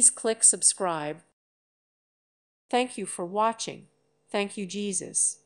Please click subscribe. Thank you for watching. Thank you, Jesus.